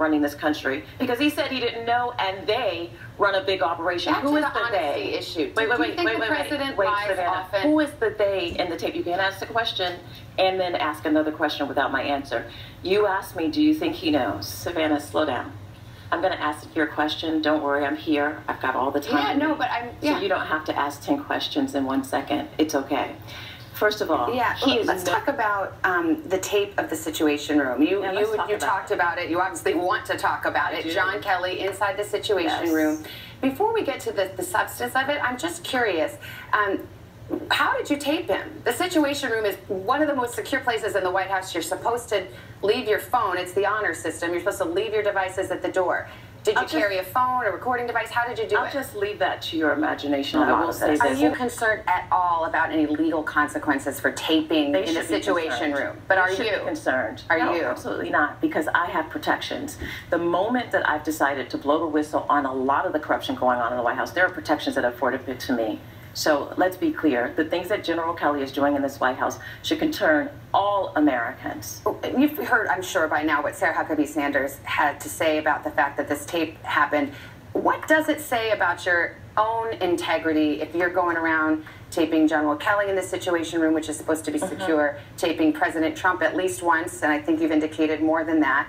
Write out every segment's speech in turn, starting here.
running this country because he said he didn't know and they run a big operation. Back Who is the the they? issue. Wait, wait, wait, wait, wait, president wait, Savannah. often? Who is the they in the tape? You can't ask a question and then ask another question without my answer. You asked me, do you think he knows? Savannah, slow down. I'm going to ask your question. Don't worry, I'm here. I've got all the time. Yeah, no, but I'm- Yeah. So you don't have to ask 10 questions in one second. It's okay. First of all, Yeah, let's talk about um, the tape of the Situation Room. You Yeah, you, talk you about talked it. about it. You obviously want to talk about I it. do. John Kelly inside the Situation Yes. Room. Before we get to the, the substance of it, I'm just curious. Um, how did you tape him? The Situation Room is one of the most secure places in the White House. You're supposed to leave your phone. It's the honor system. You're supposed to leave your devices at the door. Did you I'll just- carry a phone, a recording device? How did you do it? I'll just leave that to your imagination. A I will say this. Are you concerned at all about any legal consequences for taping They in be Situation concerned. Room? But They are you concerned? Are No, you? Absolutely not, because I have protections. The moment that I've decided to blow the whistle on a lot of the corruption going on in the White House, there are protections that are afforded to me. So let's be clear: the things that General Kelly is doing in this White House should concern all Americans. Oh, you've heard, I'm sure, by now what Sarah Huckabee Sanders had to say about the fact that this tape happened. What does it say about your own integrity if you're going around taping General Kelly in the Situation Room, which is supposed to be mm-hmm. secure, taping President Trump at least once, and I think you've indicated more than that?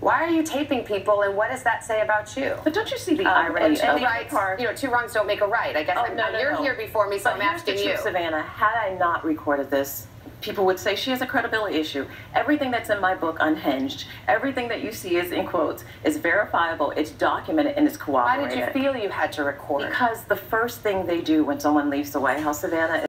Why are you taping people, and what does that say about you? But don't you see the Um, irony and of the rights, part? you know, two wrongs don't make a right. I guess Oh, I'm, no, no, you're no. here before me, so But I'm asking truth, you. Savannah. Had I not recorded this, people would say she has a credibility issue. Everything that's in my book, Unhinged, everything that you see is in quotes, is verifiable, it's documented, and it's Why did you feel you had to record? Because the first thing they do when someone leaves the White House, Savannah,